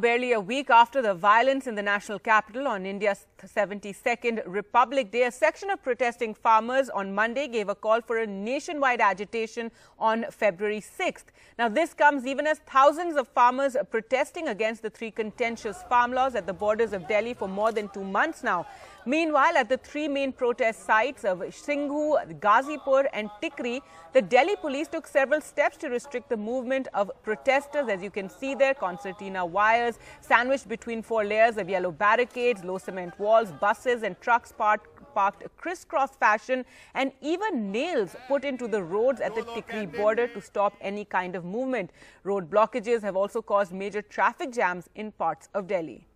Barely a week after the violence in the national capital on India's 72nd Republic Day, a section of protesting farmers on Monday gave a call for a nationwide agitation on February 6th. Now, this comes even as thousands of farmers are protesting against the three contentious farm laws at the borders of Delhi for more than two months now. Meanwhile, at the three main protest sites of Singhu, Ghazipur and Tikri, the Delhi police took several steps to restrict the movement of protesters. As you can see there, concertina wires sandwiched between four layers of yellow barricades, low cement walls, buses and trucks parked parked crisscross fashion and even nails put into the roads at the Tikri border to stop any kind of movement. Road blockages have also caused major traffic jams in parts of Delhi.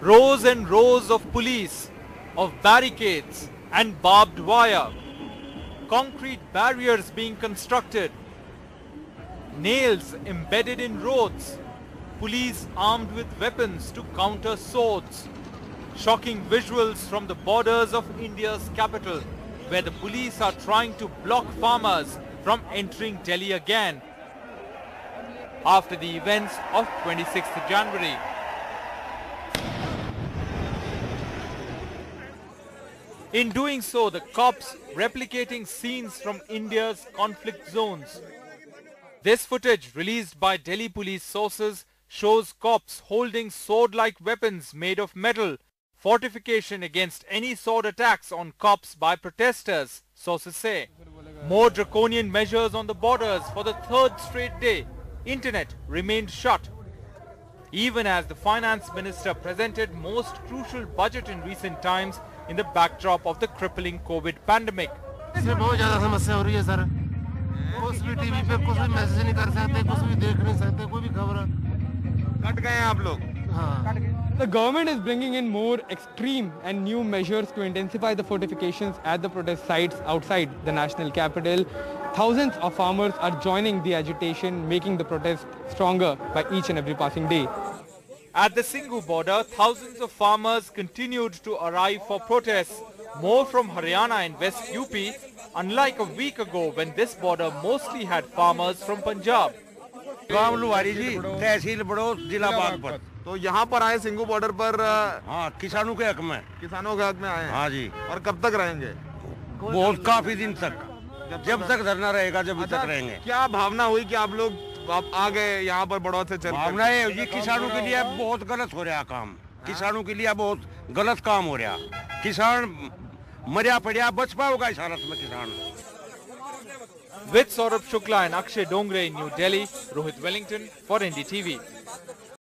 rows and rows of police, of barricades and barbed wire, concrete barriers being constructed, nails embedded in roads, police armed with weapons to counter swords. Shocking visuals from the borders of India's capital, where the police are trying to block farmers from entering Delhi again after the events of 26th January. In doing so, the cops replicating scenes from India's conflict zones. This footage released by Delhi police sources shows cops holding sword-like weapons made of metal, fortification against any sword attacks on cops by protesters, sources say. More draconian measures on the borders for the third straight day. Internet remained shut. Even as the finance minister presented most crucial budget in recent times in the backdrop of the crippling COVID pandemic. बहुत ज्यादा समस्या हो रही है sir कुछ भी TV पे कुछ भी मैसेज नहीं कर सकते कुछ भी देख नहीं सकते कोई भी खबर कट गए हैं आप लोग हाँ The government is bringing in more extreme and new measures to intensify the fortifications at the protest sites outside the national capital. Thousands of farmers are joining the agitation, making the protest stronger by each and every passing day. At the Singhu border, thousands of farmers continued to arrive for protests, more from Haryana and West UP, unlike a week ago when this border mostly had farmers from Punjab. गांव लुहारी जी तहसील बड़ोद जिला बागपत तो यहाँ पर आए Singhu border पर अ, हाँ किसानों के हक में किसानों के हक में आए हैं हाँ जी और कब तक रहेंगे बहुत काफी दिन तक जब तक धरना रहेगा जब अच्छा, तक रहेंगे क्या भावना हुई कि आप लोग आप आ गए यहाँ पर बड़ौद से चल भावना ये है किसानों के लिए बहुत गलत हो रहा काम। किसानों के लिए बहुत गलत काम हो रहा। किसान मरिया पड़िया बच पाओगा इस हालत में किसान। With Saurabh Shukla and Akshay Dongre new Delhi Rohit Wellington for ND NDTV.